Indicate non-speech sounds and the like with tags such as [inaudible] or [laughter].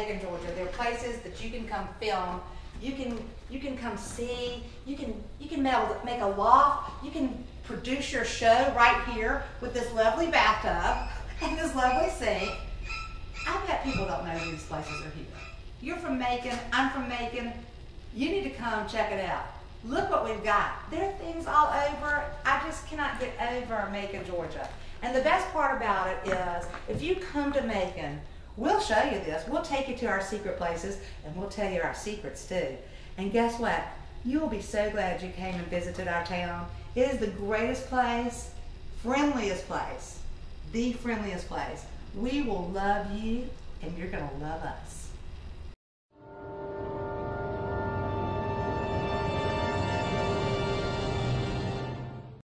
Macon, Georgia. There are places that you can come film. You can you can come see. You can you can make a, make a loft. You can produce your show right here with this lovely bathtub [laughs] and this lovely sink. I bet people don't know these places are here. You're from Macon. I'm from Macon. You need to come check it out. Look what we've got. There are things all over. I just cannot get over Macon, Georgia. And the best part about it is, if you come to Macon, we'll show you this. We'll take you to our secret places, and we'll tell you our secrets too. And guess what? You'll be so glad you came and visited our town. It is the greatest place, friendliest place, the friendliest place. We will love you, and you're going to love us.